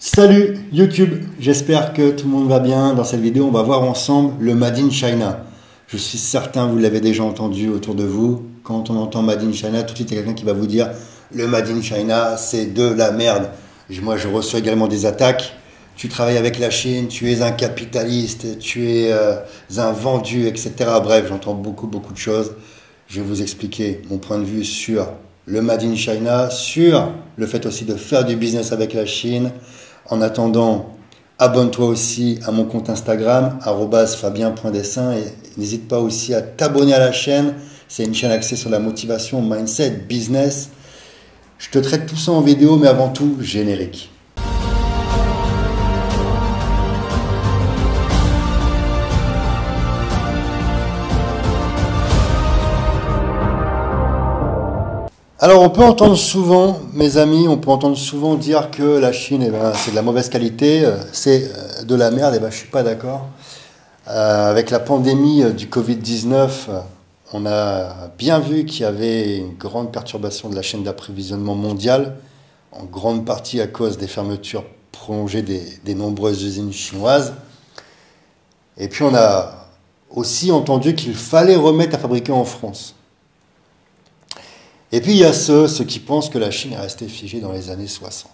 Salut YouTube, j'espère que tout le monde va bien. Dans cette vidéo, on va voir ensemble le Made in China. Je suis certain, vous l'avez déjà entendu autour de vous. Quand on entend Made in China, tout de suite, il y a quelqu'un qui va vous dire le Made in China, c'est de la merde. Moi, je reçois également des attaques. Tu travailles avec la Chine, tu es un capitaliste, tu es euh, un vendu, etc. Bref, j'entends beaucoup, beaucoup de choses. Je vais vous expliquer mon point de vue sur le Made in China, sur le fait aussi de faire du business avec la Chine. En attendant, abonne-toi aussi à mon compte Instagram, fabien.dessin, et n'hésite pas aussi à t'abonner à la chaîne. C'est une chaîne axée sur la motivation, mindset, business. Je te traite tout ça en vidéo, mais avant tout, générique. Alors on peut entendre souvent, mes amis, on peut entendre souvent dire que la Chine, eh ben, c'est de la mauvaise qualité, euh, c'est euh, de la merde, et eh ben, je ne suis pas d'accord. Euh, avec la pandémie du Covid-19, on a bien vu qu'il y avait une grande perturbation de la chaîne d'approvisionnement mondiale, en grande partie à cause des fermetures prolongées des, des nombreuses usines chinoises. Et puis on a aussi entendu qu'il fallait remettre à fabriquer en France. Et puis il y a ceux, qui pensent que la Chine est restée figée dans les années 60.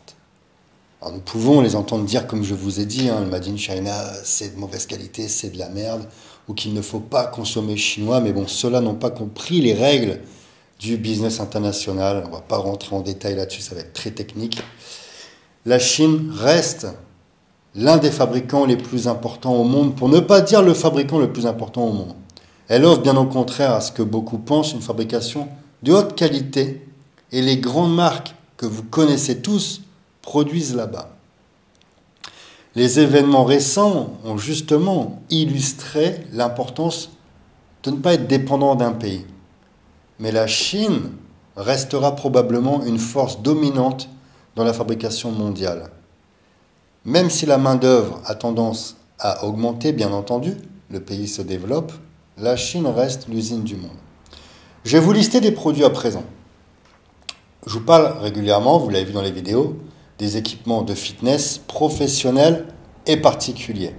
Alors nous pouvons les entendre dire, comme je vous ai dit, hein, le Made in China, c'est de mauvaise qualité, c'est de la merde, ou qu'il ne faut pas consommer chinois, mais bon, ceux-là n'ont pas compris les règles du business international. On ne va pas rentrer en détail là-dessus, ça va être très technique. La Chine reste l'un des fabricants les plus importants au monde, pour ne pas dire le fabricant le plus important au monde. Elle offre bien au contraire à ce que beaucoup pensent une fabrication de haute qualité et les grandes marques que vous connaissez tous produisent là-bas. Les événements récents ont justement illustré l'importance de ne pas être dépendant d'un pays. Mais la Chine restera probablement une force dominante dans la fabrication mondiale. Même si la main-d'œuvre a tendance à augmenter, bien entendu, le pays se développe, la Chine reste l'usine du monde. Je vais vous lister des produits à présent. Je vous parle régulièrement, vous l'avez vu dans les vidéos, des équipements de fitness professionnels et particuliers.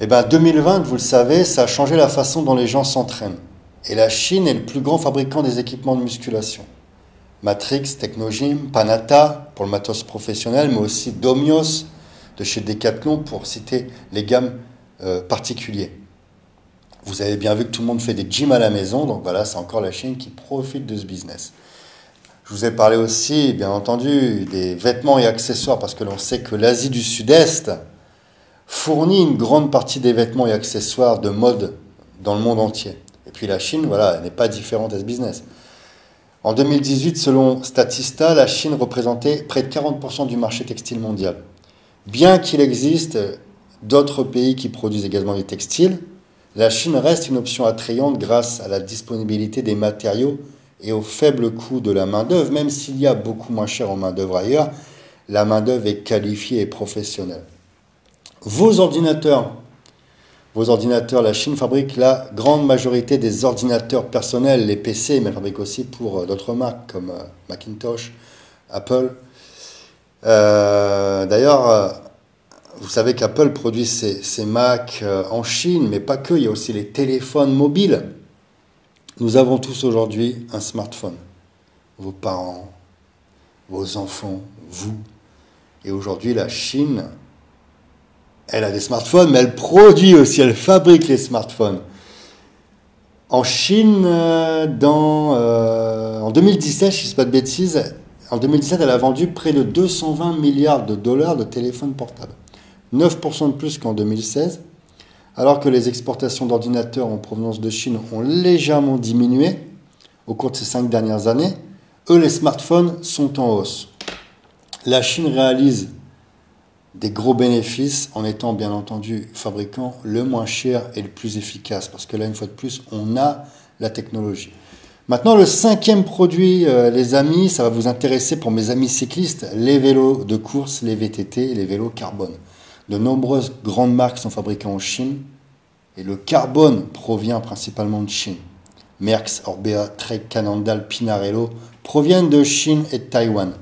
Eh bien, 2020, vous le savez, ça a changé la façon dont les gens s'entraînent. Et la Chine est le plus grand fabricant des équipements de musculation. Matrix, Technogym, Panata pour le matos professionnel, mais aussi Domios de chez Decathlon pour citer les gammes euh, particulières. Vous avez bien vu que tout le monde fait des gyms à la maison, donc voilà, c'est encore la Chine qui profite de ce business. Je vous ai parlé aussi, bien entendu, des vêtements et accessoires, parce que l'on sait que l'Asie du Sud-Est fournit une grande partie des vêtements et accessoires de mode dans le monde entier. Et puis la Chine, voilà, n'est pas différente de ce business. En 2018, selon Statista, la Chine représentait près de 40% du marché textile mondial. Bien qu'il existe d'autres pays qui produisent également des textiles, la Chine reste une option attrayante grâce à la disponibilité des matériaux et au faible coût de la main-d'œuvre, même s'il y a beaucoup moins cher en main-d'œuvre ailleurs, la main-d'œuvre est qualifiée et professionnelle. Vos ordinateurs, vos ordinateurs, la Chine fabrique la grande majorité des ordinateurs personnels, les PC, mais elle fabrique aussi pour euh, d'autres marques comme euh, Macintosh, Apple. Euh, d'ailleurs, vous savez qu'Apple produit ses, Macs euh, en Chine, mais pas que, il y a aussi les téléphones mobiles. Nous avons tous aujourd'hui un smartphone. Vos parents, vos enfants, vous. Et aujourd'hui, la Chine, elle a des smartphones, mais elle produit aussi, elle fabrique les smartphones. En Chine, euh, euh, en 2017, je ne sais pas de bêtises, en 2017, elle a vendu près de 220 milliards de dollars de téléphones portables. 9% de plus qu'en 2016, alors que les exportations d'ordinateurs en provenance de Chine ont légèrement diminué au cours de ces cinq dernières années, eux, les smartphones sont en hausse. La Chine réalise des gros bénéfices en étant bien entendu fabricant le moins cher et le plus efficace, parce que là, une fois de plus, on a la technologie. Maintenant, le cinquième produit, euh, les amis, ça va vous intéresser pour mes amis cyclistes, les vélos de course, les VTT, les vélos carbone. De nombreuses grandes marques sont fabriquées en Chine et le carbone provient principalement de Chine. Merckx, Orbea, Trek, Canandal, Pinarello proviennent de Chine et de Taïwan.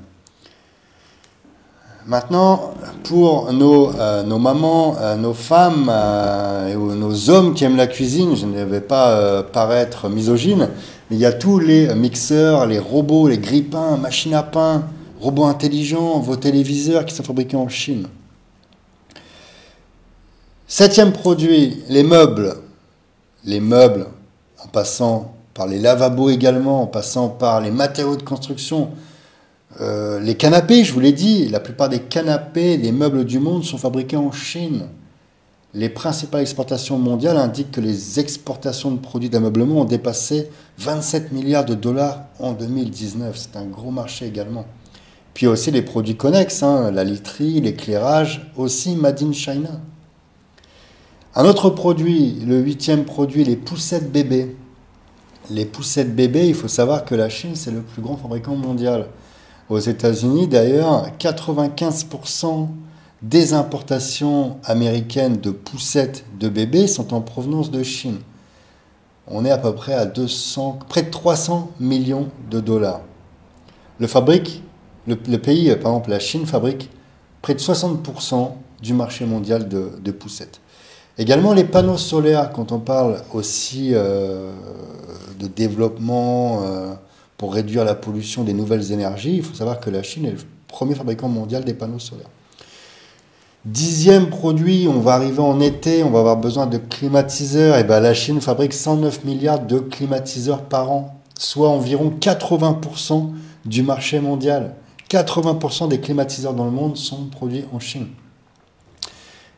Maintenant, pour nos, euh, mamans, euh, nos femmes euh, et nos hommes qui aiment la cuisine, je ne vais pas paraître misogyne, mais il y a tous les mixeurs, les robots, les grippins, machines à pain, robots intelligents, vos téléviseurs qui sont fabriqués en Chine. Septième produit, les meubles. Les meubles, en passant par les lavabos également, en passant par les matériaux de construction, euh, les canapés, je vous l'ai dit, la plupart des canapés, des meubles du monde sont fabriqués en Chine. Les principales exportations mondiales indiquent que les exportations de produits d'ameublement ont dépassé 27 milliards de dollars en 2019. C'est un gros marché également. Puis aussi les produits connexes, hein, la literie, l'éclairage, aussi Made in China. Un autre produit, le huitième produit, les poussettes bébés. Les poussettes bébés, il faut savoir que la Chine, c'est le plus grand fabricant mondial. Aux États-Unis, d'ailleurs, 95% des importations américaines de poussettes de bébés sont en provenance de Chine. On est à peu près à 200, près de 300 millions de dollars. Le, pays, par exemple la Chine, fabrique près de 60% du marché mondial de, poussettes. Également les panneaux solaires, quand on parle aussi euh, de développement euh, pour réduire la pollution des nouvelles énergies, il faut savoir que la Chine est le premier fabricant mondial des panneaux solaires. Dixième produit, on va arriver en été, on va avoir besoin de climatiseurs. Et bien la Chine fabrique 109 milliards de climatiseurs par an, soit environ 80% du marché mondial. 80% des climatiseurs dans le monde sont produits en Chine.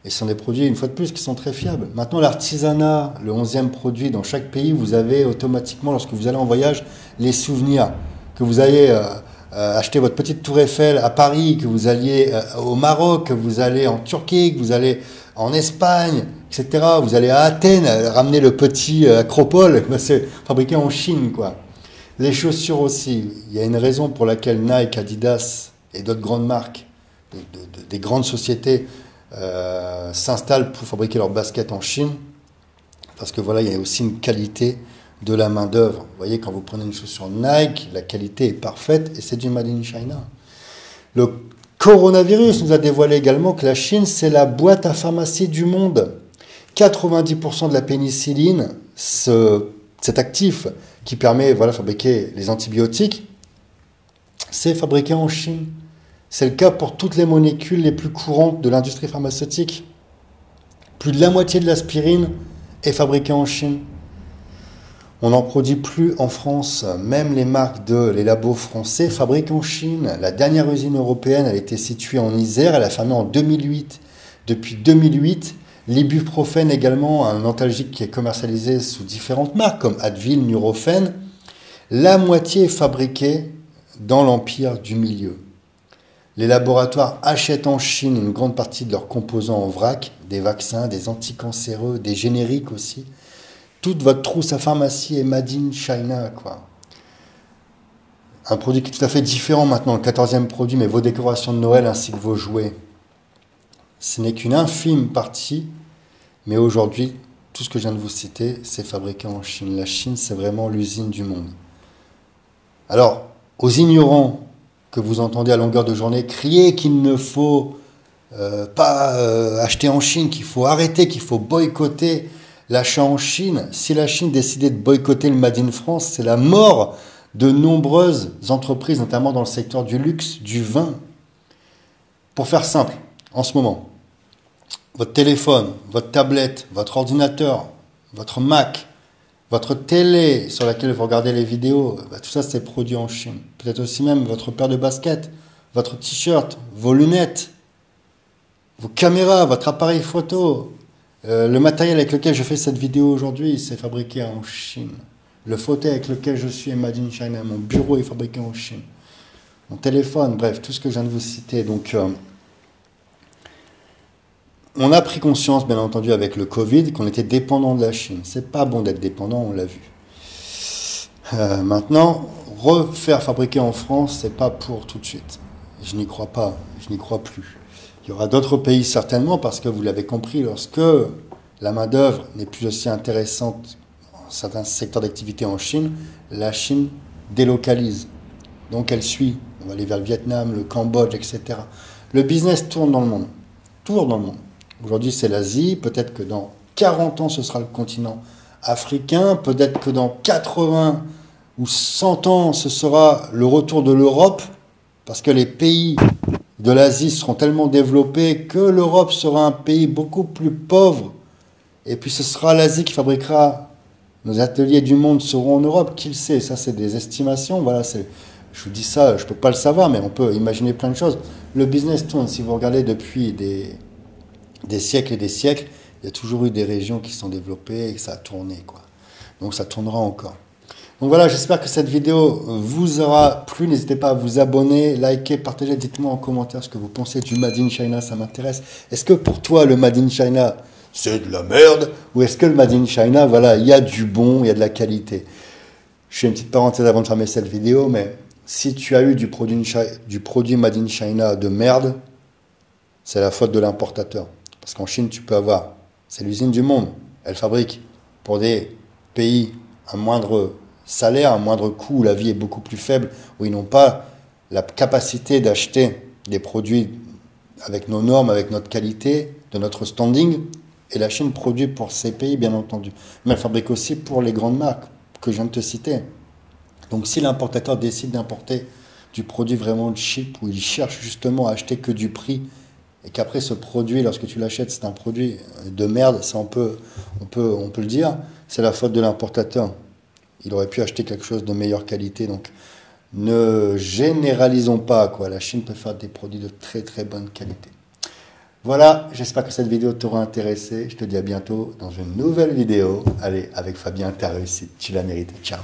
Et ce sont des produits, une fois de plus, qui sont très fiables. Maintenant, l'artisanat, le onzième produit, dans chaque pays, vous avez automatiquement, lorsque vous allez en voyage, les souvenirs. Que vous allez euh, euh, acheter votre petite tour Eiffel à Paris, que vous alliez euh, au Maroc, que vous allez en Turquie, que vous allez en Espagne, etc. Vous allez à Athènes, ramener le petit Acropole, c'est fabriqué en Chine, quoi. Les chaussures aussi. Il y a une raison pour laquelle Nike, Adidas et d'autres grandes marques, des grandes sociétés, euh, s'installent pour fabriquer leurs baskets en Chine, parce que voilà, il y a aussi une qualité de la main-d'œuvre. Vous voyez, quand vous prenez une chaussure Nike, la qualité est parfaite et c'est du Made in China. Le coronavirus nous a dévoilé également que la Chine, c'est la boîte à pharmacie du monde. 90% de la pénicilline, cet actif qui permet voilà, de fabriquer les antibiotiques, c'est fabriqué en Chine. C'est le cas pour toutes les molécules les plus courantes de l'industrie pharmaceutique. Plus de la moitié de l'aspirine est fabriquée en Chine. On n'en produit plus en France. Même les marques de les labos français fabriquent en Chine. La dernière usine européenne, elle était située en Isère. Elle a fermé en 2008. Depuis 2008, l'ibuprofène également, un antalgique qui est commercialisé sous différentes marques comme Advil, Nurofen, la moitié est fabriquée dans l'empire du milieu. Les laboratoires achètent en Chine une grande partie de leurs composants en vrac, des vaccins, des anticancéreux, des génériques aussi. Toute votre trousse à pharmacie est made in China, quoi. Un produit qui est tout à fait différent maintenant, le quatorzième produit, mais vos décorations de Noël ainsi que vos jouets. Ce n'est qu'une infime partie, mais aujourd'hui, tout ce que je viens de vous citer, c'est fabriqué en Chine. La Chine, c'est vraiment l'usine du monde. Alors, aux ignorants que vous entendez à longueur de journée crier qu'il ne faut euh, pas euh, acheter en Chine, qu'il faut arrêter, qu'il faut boycotter l'achat en Chine. Si la Chine décidait de boycotter le Made in France, c'est la mort de nombreuses entreprises, notamment dans le secteur du luxe, du vin. Pour faire simple, en ce moment, votre téléphone, votre tablette, votre ordinateur, votre Mac, votre télé sur laquelle vous regardez les vidéos, bah, tout ça c'est produit en Chine. Peut-être aussi même votre paire de baskets, votre t-shirt, vos lunettes, vos caméras, votre appareil photo. Euh, le matériel avec lequel je fais cette vidéo aujourd'hui, c'est fabriqué en Chine. Le fauteuil avec lequel je suis est made in China. Mon bureau est fabriqué en Chine. Mon téléphone, bref, tout ce que je viens de vous citer. Donc, euh, on a pris conscience, bien entendu, avec le Covid, qu'on était dépendant de la Chine. C'est pas bon d'être dépendant, on l'a vu. Euh, maintenant, refaire fabriquer en France, c'est pas pour tout de suite. Je n'y crois pas, je n'y crois plus. Il y aura d'autres pays certainement, parce que vous l'avez compris, lorsque la main-d'œuvre n'est plus aussi intéressante dans certains secteurs d'activité en Chine, la Chine délocalise. Donc elle suit. On va aller vers le Vietnam, le Cambodge, etc. Le business tourne dans le monde. Tourne dans le monde. Aujourd'hui, c'est l'Asie. Peut-être que dans 40 ans, ce sera le continent africain. Peut-être que dans 80 ou 100 ans, ce sera le retour de l'Europe. Parce que les pays de l'Asie seront tellement développés que l'Europe sera un pays beaucoup plus pauvre. Et puis ce sera l'Asie qui fabriquera nos ateliers du monde seront en Europe. Qui le sait? Ça, c'est des estimations. Voilà, je vous dis ça, je ne peux pas le savoir, mais on peut imaginer plein de choses. Le business tourne. Si vous regardez depuis des, des siècles et des siècles, il y a toujours eu des régions qui sont développées et ça a tourné. Quoi. Donc ça tournera encore. Donc voilà, j'espère que cette vidéo vous aura plu. N'hésitez pas à vous abonner, liker, partager. Dites-moi en commentaire ce que vous pensez du Made in China, ça m'intéresse. Est-ce que pour toi, le Made in China, c'est de la merde? Ou est-ce que le Made in China, voilà, il y a du bon, il y a de la qualité? Je fais une petite parenthèse avant de fermer cette vidéo, mais si tu as eu du produit, du produit Made in China de merde, c'est la faute de l'importateur. Parce qu'en Chine, tu peux avoir, c'est l'usine du monde, elle fabrique pour des pays à moindre salaire, à moindre coût, où la vie est beaucoup plus faible, où ils n'ont pas la capacité d'acheter des produits avec nos normes, avec notre qualité, de notre standing. Et la Chine produit pour ces pays, bien entendu. Mais elle fabrique aussi pour les grandes marques que je viens de te citer. Donc si l'importateur décide d'importer du produit vraiment cheap, où il cherche justement à acheter que du prix, et qu'après ce produit, lorsque tu l'achètes, c'est un produit de merde, ça on peut, on peut, on peut le dire, c'est la faute de l'importateur. Il aurait pu acheter quelque chose de meilleure qualité. Donc ne généralisons pas. Quoi. La Chine peut faire des produits de très très bonne qualité. Voilà, j'espère que cette vidéo t'aura intéressé. Je te dis à bientôt dans une nouvelle vidéo. Allez, avec Fabien, t'as réussi. Tu la mérites. Ciao.